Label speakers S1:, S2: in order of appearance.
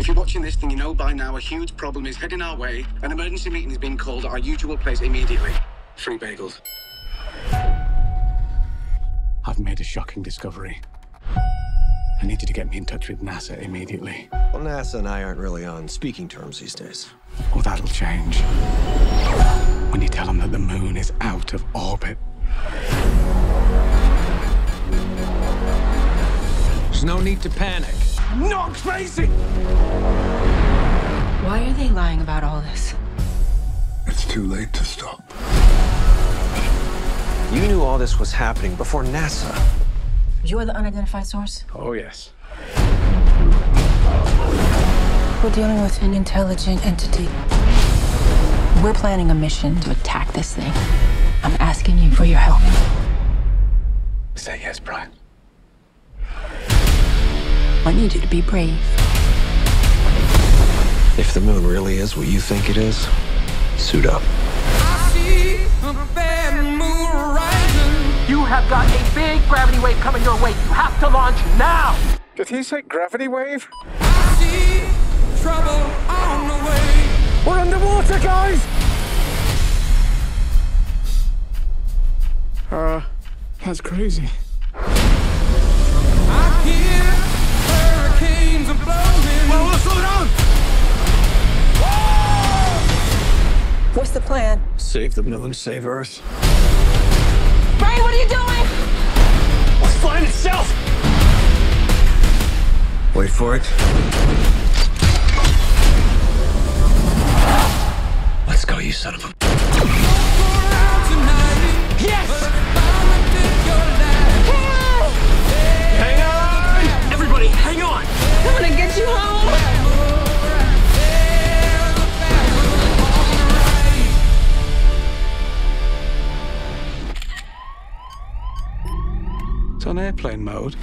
S1: If you're watching this, then you know by now a huge problem is heading our way. An emergency meeting is being called at our usual place immediately. Free bagels. I've made a shocking discovery. I need you to get me in touch with NASA immediately.
S2: Well, NASA and I aren't really on speaking terms these days.
S1: Well, that'll change. When you tell them that the moon is out of orbit.
S2: There's no need to panic.
S1: I'm not crazy!
S3: Why are they lying about all this?
S4: It's too late to stop.
S2: You knew all this was happening before NASA.
S3: You're the unidentified source?
S1: Oh, yes.
S3: We're dealing with an intelligent entity. We're planning a mission to attack this thing. I'm asking you for your help.
S1: Say yes, Brian.
S3: I need you to be brave.
S2: If the moon really is what you think it is, suit up.
S5: You have got a big gravity wave coming your way. You have to launch now.
S1: Did he say gravity wave?
S6: Trouble on the way.
S1: We're underwater, guys! Uh, that's crazy.
S3: What's the plan?
S2: Save the moon, save Earth.
S3: Brian, what are you doing?
S1: Let's find itself!
S2: Wait for it. Let's go, you son of a.
S3: you home.
S1: It's on airplane mode.